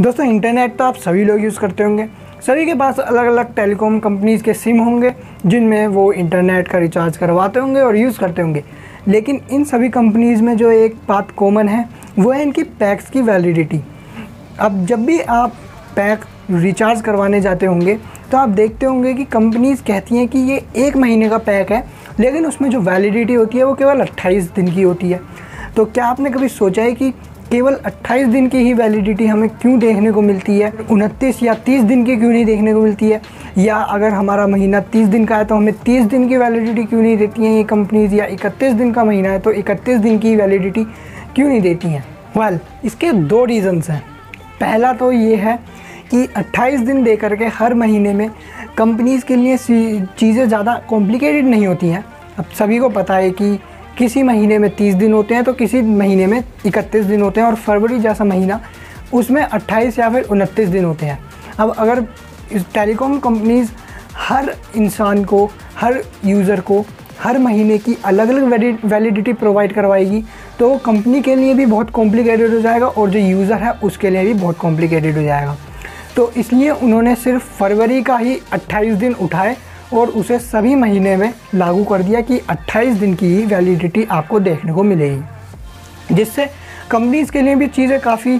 दोस्तों इंटरनेट तो आप सभी लोग यूज़ करते होंगे। सभी के पास अलग अलग टेलीकॉम कंपनीज़ के सिम होंगे, जिनमें वो इंटरनेट का रिचार्ज करवाते होंगे और यूज़ करते होंगे। लेकिन इन सभी कंपनीज़ में जो एक बात कॉमन है, वो है इनकी पैक्स की वैलिडिटी अब जब भी आप पैक रिचार्ज करवाने जाते होंगे तो आप देखते होंगे कि कंपनीज़ कहती हैं कि ये एक महीने का पैक है, लेकिन उसमें जो वैलिडिटी होती है, वो केवल 28 दिन की होती है। तो क्या आपने कभी सोचा है कि केवल 28 दिन की ही वैलिडिटी हमें क्यों देखने को मिलती है? उनतीस या 30 दिन की क्यों नहीं देखने को मिलती है? या अगर हमारा महीना 30 दिन का है तो हमें 30 दिन की वैलिडिटी क्यों नहीं देती हैं ये कंपनीज़ या 31 दिन का महीना है तो 31 दिन की वैलिडिटी क्यों नहीं देती हैं? वेल well, इसके दो रीज़न्स हैं। पहला तो ये है कि 28 दिन दे करके हर महीने में कंपनीज़ के लिए चीज़ें ज़्यादा कॉम्प्लिकेटेड नहीं होती हैं। अब सभी को पता है कि किसी महीने में 30 दिन होते हैं तो किसी महीने में 31 दिन होते हैं और फरवरी जैसा महीना, उसमें 28 या फिर उनतीस दिन होते हैं। अब अगर टेलीकॉम कंपनीज़ हर इंसान को, हर यूज़र को, हर महीने की अलग अलग वैलिडिटी प्रोवाइड करवाएगी तो कंपनी के लिए भी बहुत कॉम्प्लिकेटेड हो जाएगा और जो यूज़र है, उसके लिए भी बहुत कॉम्प्लिकेटेड हो जाएगा। तो इसलिए उन्होंने सिर्फ़ फरवरी का ही 28 दिन उठाए और उसे सभी महीने में लागू कर दिया कि 28 दिन की ही वैलिडिटी आपको देखने को मिलेगी। जिससे कंपनीज़ के लिए भी चीज़ें काफ़ी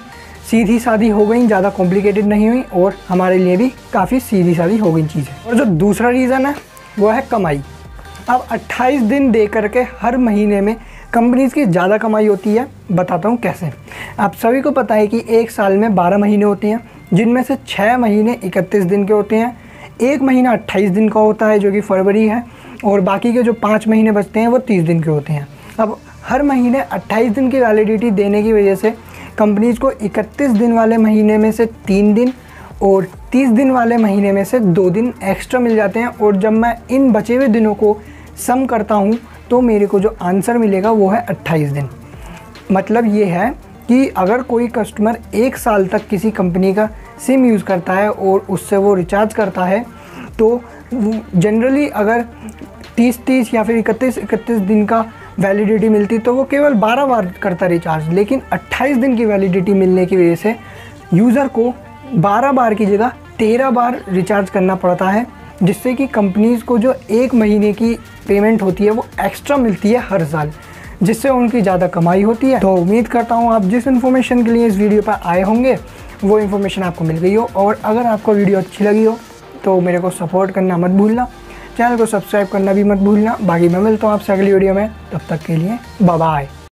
सीधी सादी हो गई, ज़्यादा कॉम्प्लिकेटेड नहीं हुई और हमारे लिए भी काफ़ी सीधी सादी हो गई चीज़ें। और जो दूसरा रीज़न है, वो है कमाई। अब 28 दिन दे करके हर महीने में कंपनीज़ की ज़्यादा कमाई होती है, बताता हूँ कैसे। आप सभी को पता है कि एक साल में 12 महीने होते हैं, जिनमें से छः महीने इकतीस दिन के होते हैं एक महीना अट्ठाईस दिन का होता है, जो कि फरवरी है, और बाकी के जो पाँच महीने बचते हैं, वो तीस दिन के होते हैं। अब हर महीने अट्ठाईस दिन की वैलिडिटी देने की वजह से कंपनीज़ को इकतीस दिन वाले महीने में से तीन दिन और तीस दिन वाले महीने में से दो दिन एक्स्ट्रा मिल जाते हैं, और जब मैं इन बचे हुए दिनों को सम करता हूँ तो मेरे को जो आंसर मिलेगा, वो है अट्ठाईस दिन। मतलब ये है कि अगर कोई कस्टमर एक साल तक किसी कंपनी का सिम यूज़ करता है, और उससे वो रिचार्ज करता है तो जनरली अगर 30-30 या फिर 31-31 दिन का वैलिडिटी मिलती तो वो केवल 12 बार करता रिचार्ज लेकिन 28 दिन की वैलिडिटी मिलने की वजह से यूज़र को 12 बार की जगह 13 बार रिचार्ज करना पड़ता है, जिससे कि कंपनीज़ को जो एक महीने की पेमेंट होती है वो एक्स्ट्रा मिलती है हर साल, जिससे उनकी ज़्यादा कमाई होती है। तो उम्मीद करता हूँ आप जिस इन्फॉर्मेशन के लिए इस वीडियो पर आए होंगे, वो इन्फॉर्मेशन आपको मिल गई हो, और अगर आपको वीडियो अच्छी लगी हो तो मेरे को सपोर्ट करना मत भूलना। चैनल को सब्सक्राइब करना भी मत भूलना। बाकी मैं मिलता हूँ आपसे अगली वीडियो में। तब तक के लिए बाय